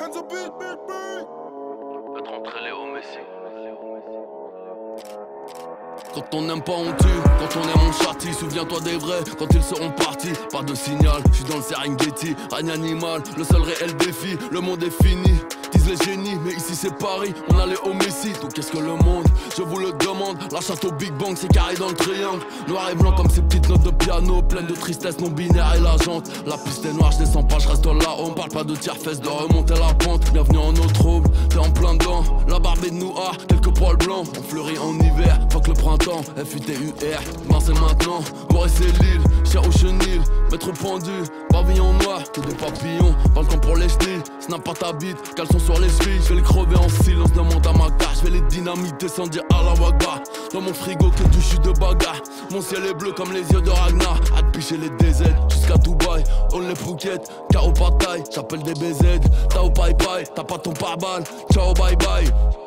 Hands up, beat, beat, beat. Être entre Léo Messi. Quand on n'aime pas on tue, quand on aime on châtie Souviens-toi des vrais, quand ils seront partis Pas de signal, je suis dans le Serengeti Règne animal, le seul réel défi Le monde est fini, disent les génies Mais ici c'est Paris, on allait au Messi Donc qu'est-ce que le monde? Je vous le demande, la château Big Bang c'est carré dans le triangle. Noir et blanc comme ces petites notes de piano Pleines de tristesse non binaire et la jante La piste est noire, je descends pas, je reste là. On parle pas de tiers-fesses, de remonter la pente. Bienvenue en eau trouble, t'es en plein dedans. La barbe de noir, quelques poils blancs. On fleurit en hiver, fuck le printemps. C'est maintenant. Maurice et Lille, chien au chenil. Maître pendu, pavillon noir Que des papillons, balcon pour les chenilles Snap pas ta bite, caleçon sur les chevilles. Je vais les crever en silence, demande à ma carte Je vais les dynamiter sans dire à la waga. Dans mon frigo que du jus de bagarre Mon ciel est bleu comme les yeux de Ragnar. À les DZ jusqu'à Dubaï. On les Phuket, KO pas taille J'appelle des BZ, Tao Pai Pai T'as pas ton pare-balles, ciao bye bye